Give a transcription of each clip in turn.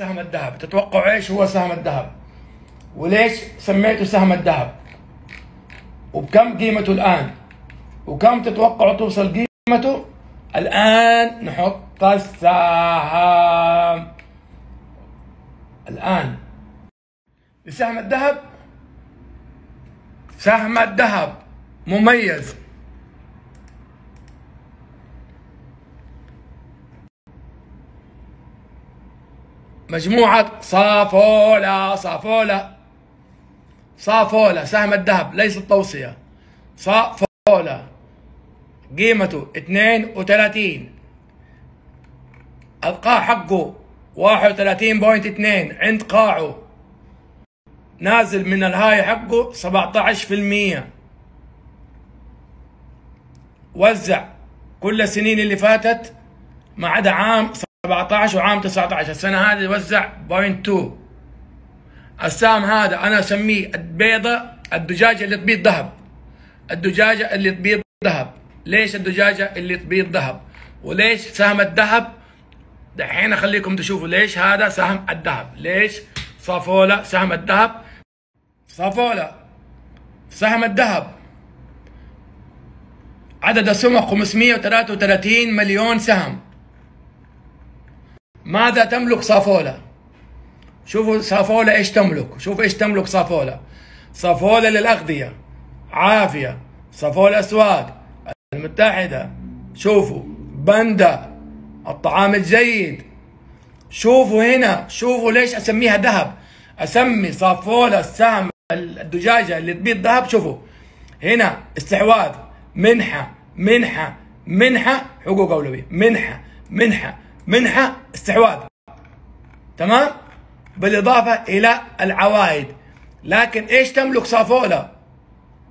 سهم الذهب. تتوقعوا إيش هو سهم الذهب؟ وليش سميته سهم الذهب؟ وبكم قيمته الآن؟ وكم تتوقعوا توصل قيمته؟ الآن نحط السهم. الآن. لسهم الذهب؟ سهم الذهب. مميز. مجموعة صافولا صافولا. صافولا سهم الذهب ليس التوصية صافولا. قيمته 32 القاع حقه 31.2 عند قاعه. نازل من الهاي حقه 17% وزع كل السنين اللي فاتت ما عدا عام 17 وعام 19 السنة هذه وزع بوينت 2 السهم هذا أنا أسميه البيضة الدجاجة اللي تبيض ذهب. الدجاجة اللي تبيض ذهب. ليش الدجاجة اللي تبيض ذهب؟ وليش سهم الذهب؟ دحين أخليكم تشوفوا ليش هذا سهم الذهب. ليش صافولا سهم الذهب؟ صافولا سهم الذهب. عدد السهم 533 مليون سهم. ماذا تملك صافولا؟ شوفوا صافولا إيش تملك. شوفوا إيش تملك صافولا. صافولا للأغذية عافية. صافولا أسواق المتحدة. شوفوا بندا الطعام الجيد. شوفوا هنا شوفوا ليش أسميها ذهب. أسمي صافولا السهم الدجاجة اللي تبيض ذهب. شوفوا هنا استحواذ منحة منحة منحة حقوق أولوية منحة منحة. منحة استحواذ. تمام؟ بالإضافة إلى العوائد. لكن إيش تملك صافولا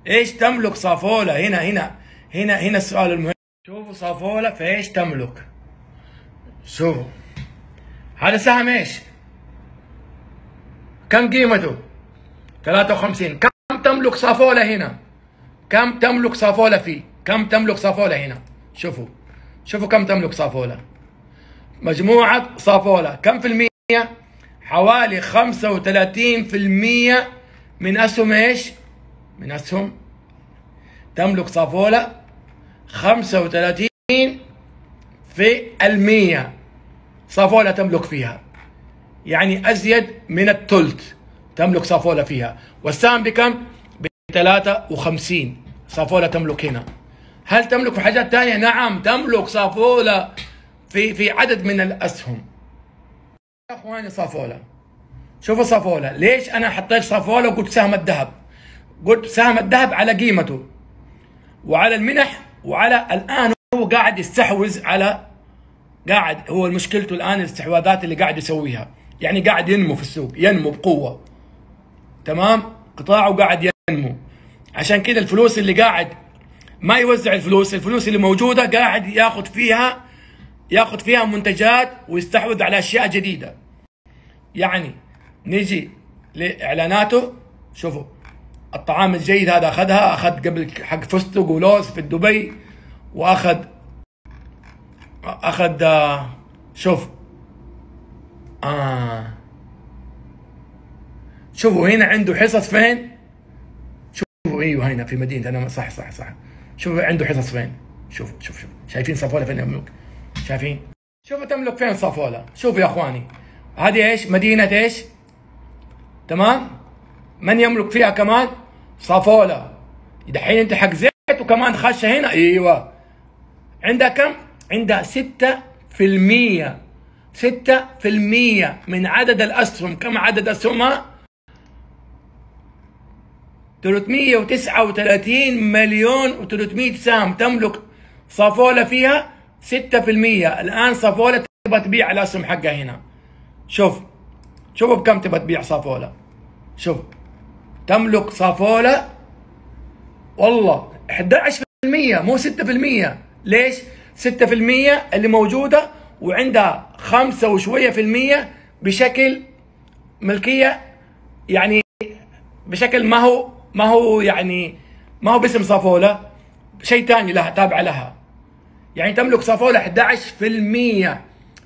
إيش تملك صافولا هنا هنا هنا هنا السؤال المهم. شوفوا صافولا في إيش تملك؟ شوفوا. هذا سهم إيش؟ كم قيمته؟ 53 كم تملك صافولا هنا؟ كم تملك صافولا فيه؟ كم تملك صافولا هنا؟ شوفوا. شوفوا كم تملك صافولا مجموعة صافولا كم في المية؟ حوالي 35% من أسهم إيش؟ من أسهم تملك صافولا 35 في المية. صافولا تملك فيها. يعني أزيد من الثلث تملك صافولا فيها. والسهم بكم؟ ب 53 صافولا تملك هنا. هل تملك في حاجات ثانية؟ نعم تملك صافولا في في عدد من الأسهم. يا أخواني صافولا شوفوا صافولا ليش أنا حطيت صافولا وقلت سهم الذهب؟ قلت سهم الذهب على قيمته. وعلى المنح وعلى الآن هو قاعد يستحوذ على قاعد هو مشكلته الآن الاستحواذات اللي قاعد يسويها. يعني قاعد ينمو في السوق ينمو بقوة. تمام؟ قطاعه قاعد ينمو. عشان كذا الفلوس اللي قاعد ما يوزع الفلوس الفلوس اللي موجودة قاعد ياخذ فيها ياخذ فيها منتجات ويستحوذ على أشياء جديدة. يعني نيجي لإعلاناته. شوفوا الطعام الجيد هذا أخذها أخذ قبل حق فستق ولوز في دبي وأخذ أخذ شوف آه شوفوا هنا عنده حصص فين؟ شوفوا إيوه هنا في مدينة أنا صح صح صح. شوفوا عنده حصص فين؟ شوف شوف شوف. شايفين صفوله فين يملك شايفين شوفوا تملك فين صفوله شوفوا يا اخواني؟ هذه إيش؟ مدينة إيش؟ تمام؟ من يملك فيها كمان؟ صفوله دحين انت حق زيت وكمان خاشه هنا؟ أيوه. عندها كم؟ عندها ستة في المية. ستة في المية من عدد الأسهم كم عدد أسهمها 339 مليون و300 سهم. تملك صافولا فيها 6% الآن صافولا تبغى تبيع الأسهم حقها هنا. شوف شوفوا بكم تبغى تبيع صافولا شوف تملك صافولا والله 11% مو 6% ليش؟ 6% اللي موجودة وعندها خمسة وشوية في المية بشكل ملكية. يعني بشكل ما هو ما هو يعني ما هو باسم صافولا شيء ثاني لها تابع لها. يعني تملك صافولا 11%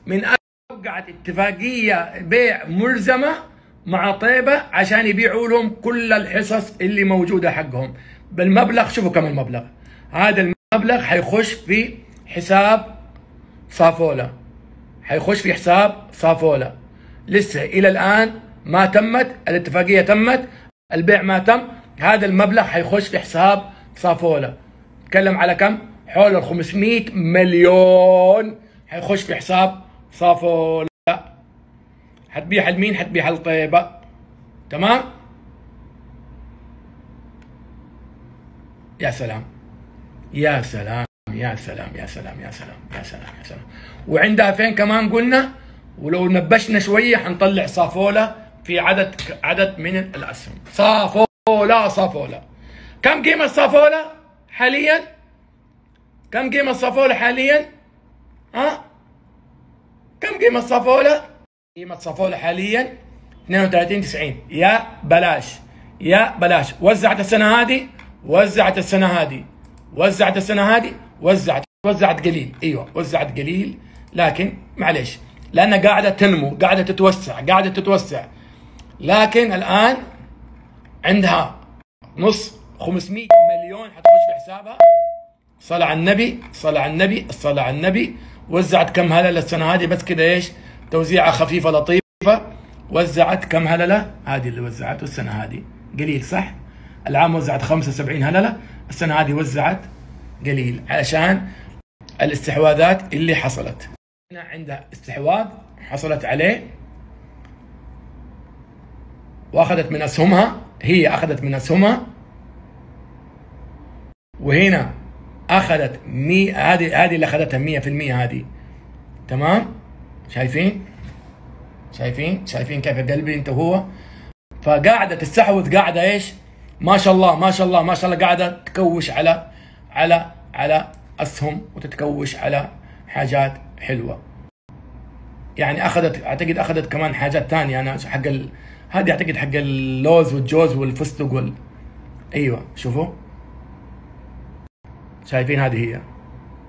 من اوقعت اتفاقية بيع ملزمة مع طيبة عشان يبيعوا لهم كل الحصص اللي موجودة حقهم. بالمبلغ شوفوا كم المبلغ. هذا المبلغ حيخش في حساب صافولا حيخش في حساب صافولا لسه إلى الآن ما تمت الاتفاقية تمت البيع ما تم. هذا المبلغ حيخش في حساب صافولا تكلم على كم؟ حول ال 500 مليون. حيخش في حساب صافولا حتبيع لمين حتبيع الطيبة. تمام؟ يا سلام. يا سلام. يا سلام. يا سلام. يا سلام. يا سلام. يا سلام. وعندها فين كمان قلنا؟ ولو نبشنا شوية حنطلع صافولا في عدد عدد من الأسهم. صافولا صافولا كم قيمة صافولا حاليا؟ كم قيمة صافولا حاليا؟ ها؟ كم قيمة صافولا قيمة صافولا حاليا 32 90 يا بلاش. يا بلاش. وزعت السنة هذه؟ وزعت السنة هذه. وزعت السنة هذه؟ وزعت. وزعت قليل. إيوه وزعت قليل. لكن معلش لأنها قاعدة تنمو قاعدة تتوسع قاعدة تتوسع. لكن الآن عندها نص 500 مليون حتخش في حسابها. صلى على النبي صلى على النبي صلى على النبي. وزعت كم هللة السنة هذه بس كده إيش؟ توزيعة خفيفة لطيفة. وزعت كم هللة؟ هذه اللي وزعته السنة هذه. قليل صح؟ العام وزعت 75 هللة السنة هذه وزعت قليل. علشان الاستحواذات اللي حصلت. هنا عندها استحواذ حصلت عليه. وأخذت من أسهمها هي أخذت من أسهمها. وهنا أخذت مي هذه هذه اللي أخذتها 100% هذه. تمام؟ شايفين؟ شايفين؟ شايفين كيف قلبي أنت وهو؟ فقاعدة تستحوذ قاعدة إيش؟ ما شاء الله ما شاء الله ما شاء الله قاعدة تكوش على على على أسهم وتتكوش على حاجات حلوة. يعني أخذت أعتقد أخذت كمان حاجات ثانية أنا حق ال... هذه أعتقد حق اللوز والجوز والفستق وال أيوه شوفوا. شايفين هذه هي.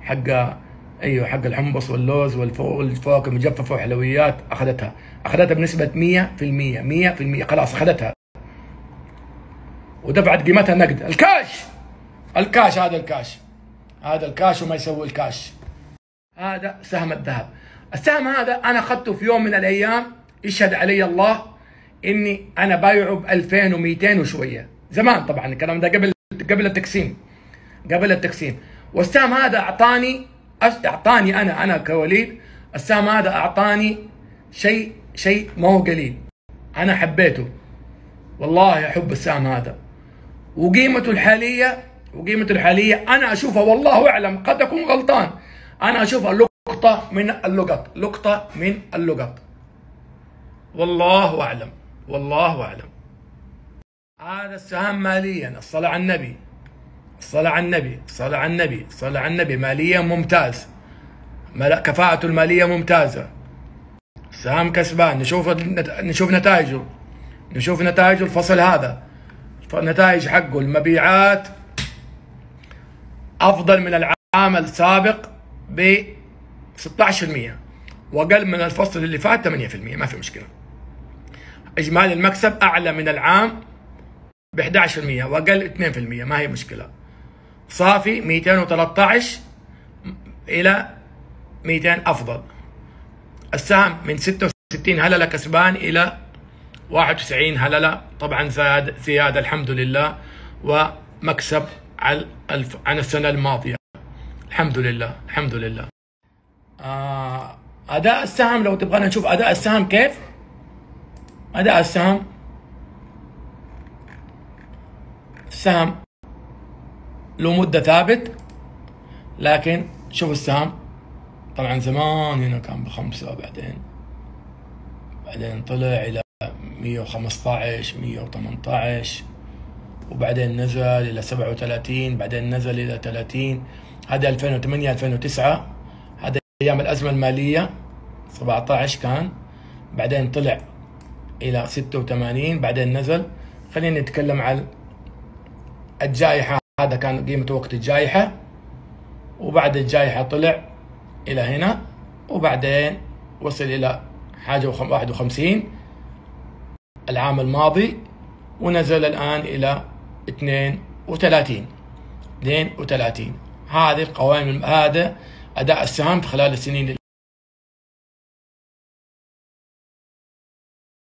حق أيوه حق الحمص واللوز والفواكه المجففه وحلويات أخذتها. أخذتها بنسبة 100% 100% خلاص أخذتها. ودفعت قيمتها نقد. الكاش! الكاش هذا الكاش. هذا الكاش وما يسوي الكاش. هذا سهم الذهب. السهم هذا أنا أخذته في يوم من الأيام. يشهد علي الله إني أنا بايعه ب 2200 وشوية. زمان طبعا الكلام ده قبل قبل التقسيم. قبل التقسيم. والسهم هذا أعطاني أعطاني أنا أنا كوليد السهم هذا أعطاني شيء شيء ما هو قليل. أنا حبيته. والله أحب السهم هذا. وقيمته الحالية وقيمته الحالية أنا أشوفها والله أعلم قد أكون غلطان. أنا أشوفها لقطة من اللقط لقطة من اللقط. والله أعلم والله أعلم. هذا السهم ماليا الصلاة على النبي. الصلاة على النبي الصلاة على النبي الصلاة على النبي. ماليا ممتاز كفاءته المالية ممتازة. سهم كسبان. نشوف نشوف نتائجه. نشوف نتائجه الفصل هذا. نتائج حقه. المبيعات أفضل من العام السابق ب 16% وأقل من الفصل اللي فات 8% ما في مشكلة. إجمالي المكسب أعلى من العام ب 11% وأقل 2% ما هي مشكلة. صافي 213 إلى 200 أفضل. السهم من 66 هلله كسبان إلى 91 هلله طبعا زاد زيادة الحمد لله. ومكسب عن عن السنة الماضية. الحمد لله الحمد لله. آه أداء السهم لو تبغانا نشوف أداء السهم كيف؟ أداء السهم. السهم له مدة ثابت. لكن شوف السهم. طبعا زمان هنا كان بخمسة بعدين بعدين طلع إلى 115 118 وبعدين نزل إلى 37 بعدين نزل إلى 30 هذا 2008 2009 هذا أيام الأزمة المالية. 17 كان. بعدين طلع إلى 86 بعدين نزل. خلينا نتكلم عن الجائحة. هذا كان قيمة وقت الجائحة وبعد الجائحة طلع إلى هنا وبعدين وصل إلى حاجة واحد وخمسين العام الماضي ونزل الآن إلى اثنين وثلاثين اثنين وثلاثين. هذه القوائم هذا أداء السهم خلال السنين